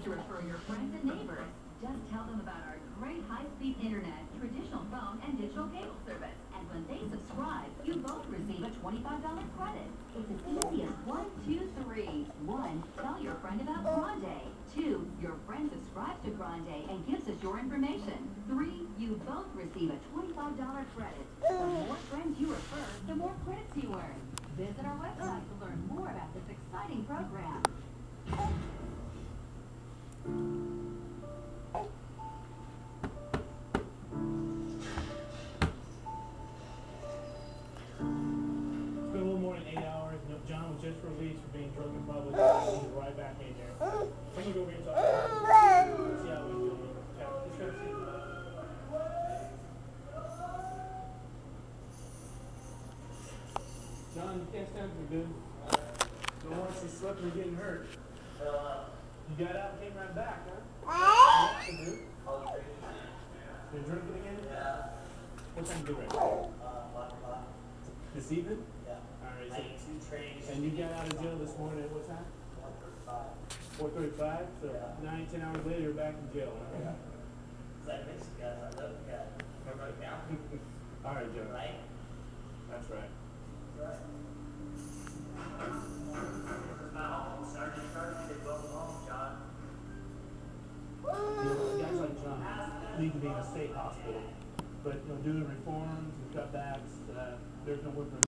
for your friends and neighbors. Just tell them about our great high-speed internet, traditional phone, and digital cable service. And when they subscribe, you both receive a $25 credit. It's as easy as one, two, three. One, tell your friend about Grande. Two, your friend subscribes to Grande and gives us your information. Three, you both receive a $25 credit. The more friends you refer, the more credits you earn. Visit our website to learn more about this exciting program. John was just released for being drunk in public. He's right back in there. I'm gonna go over here and talk to him. See how doing. Okay, let's go see. John, you can't stand for good. Don't want to see and getting hurt. You got out and came right back, huh? You do. You're drinking again? Yeah, What time you do right now? uh, one o'clock, This evening? Yeah. Alright, I so, ate two trays. and you got out of jail this morning at what time? One thirty-five. Four thirty-five, so Yeah. nine, ten hours later, you're back in jail. Cause I miss you guys, I love you guys. Remember right now, All right, Joe. right? That's right. Right. This is my home, Sergeant Kirk, said, welcome home, John. You know, guys like John need to be in a state hospital, but you know, due to reforms and cutbacks, uh, there's no work for